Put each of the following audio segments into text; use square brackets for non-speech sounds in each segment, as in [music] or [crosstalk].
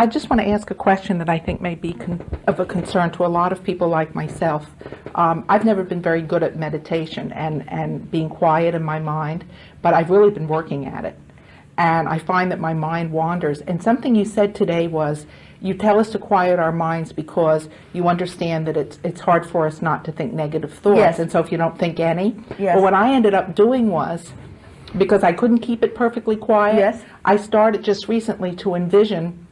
I just want to ask a question that I think may be con- of a concern to a lot of people like myself. Um, I've never been very good at meditation and, and being quiet in my mind, but I've really been working at it. And I find that my mind wanders. And something you said today was you tell us to quiet our minds because you understand that it's, it's hard for us not to think negative thoughts. Yes. And so if you don't think any, Yes. well, what I ended up doing was because I couldn't keep it perfectly quiet, Yes. I started just recently to envision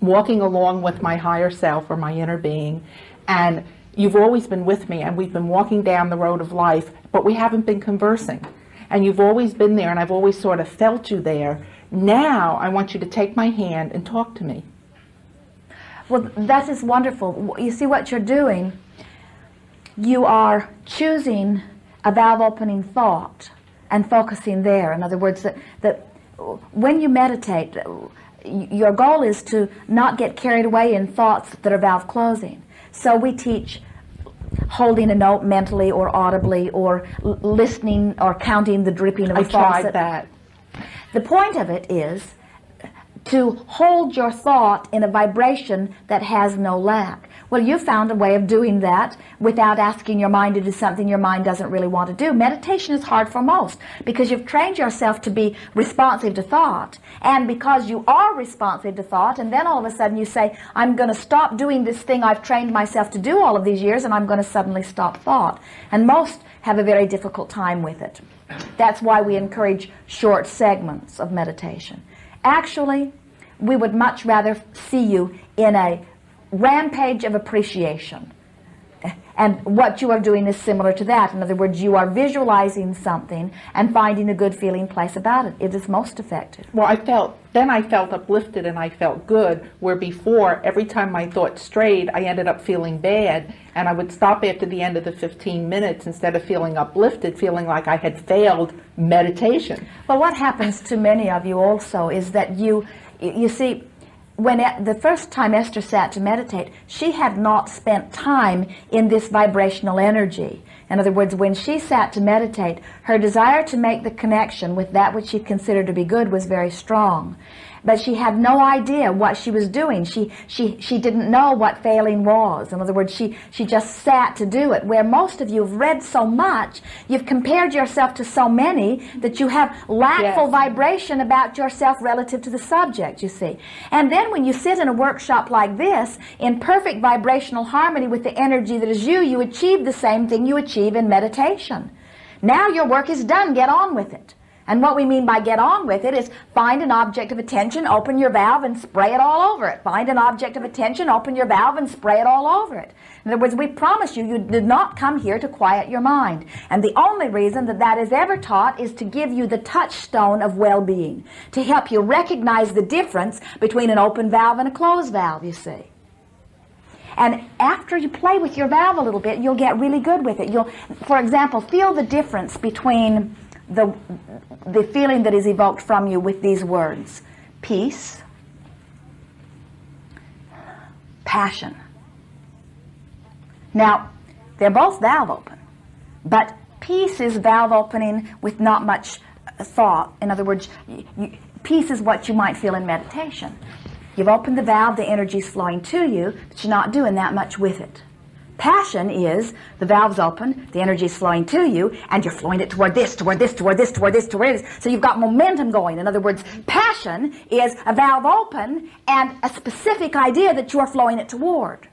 walking along with my higher self or my inner being and you've always been with me and we've been walking down the road of life but we haven't been conversing and you've always been there and I've always sort of felt you there now I want you to take my hand and talk to me Well, that is wonderful. You see what you're doing? You are choosing a valve opening thought and focusing there. In other words, that, that when you meditate, your goal is to not get carried away in thoughts that are valve closing. So we teach holding a note mentally or audibly or l- listening or counting the dripping of a I faucet. tried that The point of it is to hold your thought in a vibration that has no lack. Well, you found a way of doing that without asking your mind to do something your mind doesn't really want to do. Meditation is hard for most because you've trained yourself to be responsive to thought. And because you are responsive to thought, and then all of a sudden you say, I'm going to stop doing this thing I've trained myself to do all of these years, and I'm going to suddenly stop thought. And most have a very difficult time with it. That's why we encourage short segments of meditation. Actually, we would much rather see you in a rampage of appreciation. And what you are doing is similar to that. In other words, you are visualizing something and finding a good feeling place about it. It is most effective. well I felt then I felt uplifted and I felt good where before every time my thoughts strayed I ended up feeling bad and I would stop after the end of the 15 minutes instead of feeling uplifted feeling like I had failed meditation Well, what happens to many of you also is that you, you see, when the first time Esther sat to meditate, she had not spent time in this vibrational energy. In other words, when she sat to meditate, her desire to make the connection with that which she considered to be good was very strong. But she had no idea what she was doing. She, she, she didn't know what failing was. In other words, she, she just sat to do it. Where most of you have read so much, you've compared yourself to so many that you have lackful Yes. vibration about yourself relative to the subject, you see. And then when you sit in a workshop like this, in perfect vibrational harmony with the energy that is you, you achieve the same thing you achieve in meditation. Now your work is done. Get on with it. And what we mean by get on with it is find an object of attention, open your valve, and spray it all over it. Find an object of attention, open your valve, and spray it all over it. In other words, we promise you, you did not come here to quiet your mind. And the only reason that that is ever taught is to give you the touchstone of well-being, to help you recognize the difference between an open valve and a closed valve, you see. And after you play with your valve a little bit, you'll get really good with it. You'll, for example, feel the difference between the, the feeling that is evoked from you with these words peace, passion. Now, they're both valve open, but peace is valve opening with not much uh, thought. In other words, y y peace is what you might feel in meditation. You've opened the valve, the energy's flowing to you, but you're not doing that much with it. Passion is the valve's open, the energy's flowing to you, and you're flowing it toward this, toward this, toward this, toward this, toward this. So you've got momentum going. In other words, passion is a valve open and a specific idea that you are flowing it toward.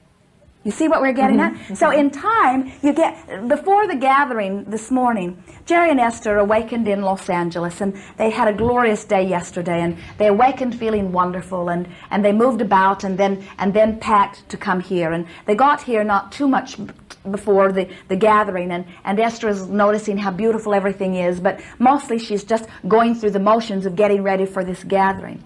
You see what we're getting at? Mm-hmm. So mm-hmm. in time, you get, before the gathering this morning, Jerry and Esther awakened in Los Angeles and they had a glorious day yesterday and they awakened feeling wonderful and, and they moved about and then, and then packed to come here. And they got here not too much before the, the gathering and, and Esther is noticing how beautiful everything is, but mostly she's just going through the motions of getting ready for this gathering.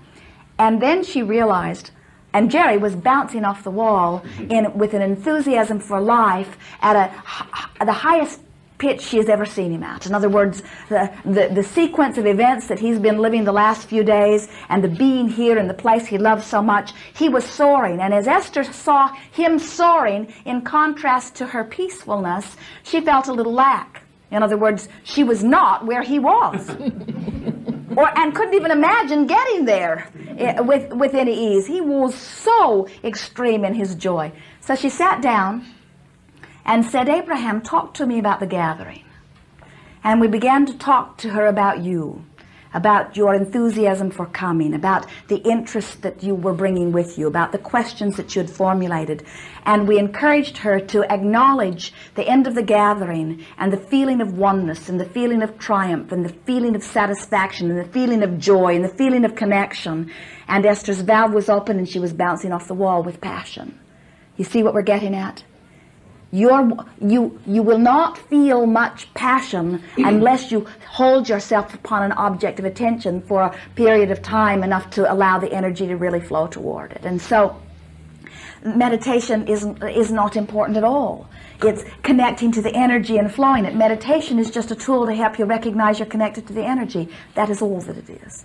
And then she realized, and Jerry was bouncing off the wall mm-hmm. in, with an enthusiasm for life at, a, the highest pitch she has ever seen him at. In other words, the, the, the sequence of events that he's been living the last few days and the being here in the place he loves so much, he was soaring. And as Esther saw him soaring in contrast to her peacefulness, she felt a little lack. In other words, she was not where he was. [laughs] or and couldn't even imagine getting there eh, with with any ease. He was so extreme in his joy. So she sat down and said, "Abraham, talk to me about the gathering." And we began to talk to her about you, about your enthusiasm for coming, about the interest that you were bringing with you, about the questions that you had formulated. And we encouraged her to acknowledge the end of the gathering and the feeling of oneness and the feeling of triumph and the feeling of satisfaction and the feeling of joy and the feeling of connection. And Esther's valve was open and she was bouncing off the wall with passion. You see what we're getting at? You're, you, you will not feel much passion [clears throat] unless you hold yourself upon an object of attention for a period of time enough to allow the energy to really flow toward it. And so, meditation isn't, is not important at all. It's connecting to the energy and flowing it. Meditation is just a tool to help you recognize you're connected to the energy. That is all that it is.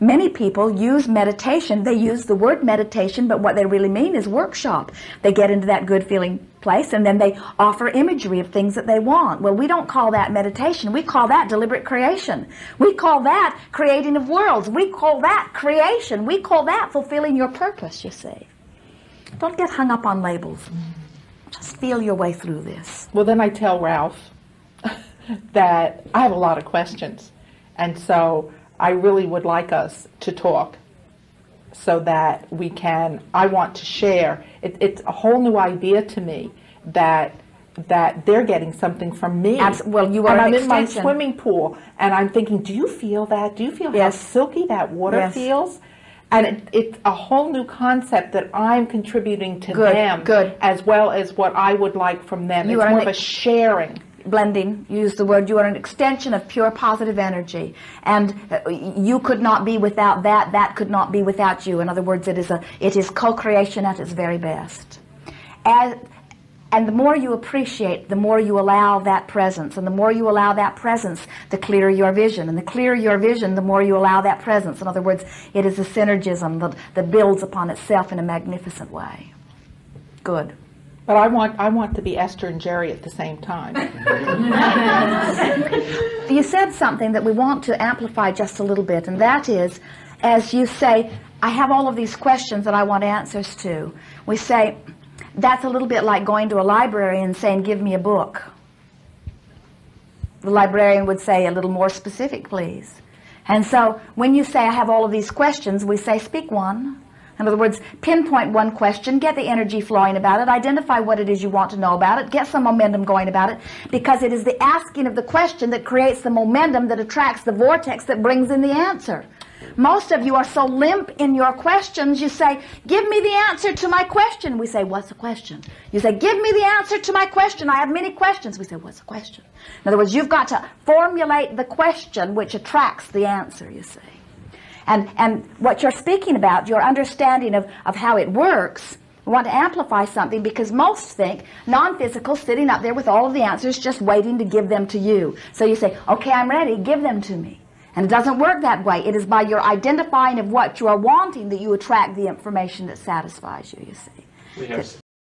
Many people use meditation. They use the word meditation, but what they really mean is workshop. They get into that good feeling place and then they offer imagery of things that they want. Well, we don't call that meditation. We call that deliberate creation. We call that creating of worlds. We call that creation. We call that fulfilling your purpose, you see. Don't get hung up on labels. Just feel your way through this. Well, then I tell Ralph [laughs] that I have a lot of questions. And so I really would like us to talk so that we can, I want to share. It, it's a whole new idea to me that that they're getting something from me. Abs- well, you are and an I'm in my swimming pool, and I'm thinking, do you feel that? Do you feel Yes. how silky that water Yes. feels? And it, it's a whole new concept that I'm contributing to Good, them, good. as well as what I would like from them. You it's are more of a sharing. Blending, use the word, you are an extension of pure positive energy. And uh, you could not be without that, that could not be without you. In other words, it is, a, it is co-creation at its very best. As, and the more you appreciate, the more you allow that presence. And the more you allow that presence, the clearer your vision. And the clearer your vision, the more you allow that presence. In other words, it is a synergism that, that builds upon itself in a magnificent way. Good. But I want I want to be Esther and Jerry at the same time. [laughs] You said something that we want to amplify just a little bit, and that is, as you say, I have all of these questions that I want answers to. We say, that's a little bit like going to a library and saying, give me a book. The librarian would say, a little more specific, please. And so when you say, I have all of these questions, we say, speak one. In other words, pinpoint one question, get the energy flowing about it, identify what it is you want to know about it, get some momentum going about it, because it is the asking of the question that creates the momentum that attracts the vortex that brings in the answer. Most of you are so limp in your questions, you say, Give me the answer to my question. We say, What's the question? You say, Give me the answer to my question. I have many questions. We say, What's the question? In other words, you've got to formulate the question which attracts the answer, you see. And, and what you're speaking about, your understanding of, of how it works, we want to amplify something because most think non-physical sitting up there with all of the answers just waiting to give them to you. So you say, okay, I'm ready, give them to me. And it doesn't work that way. It is by your identifying of what you are wanting that you attract the information that satisfies you, you see. We have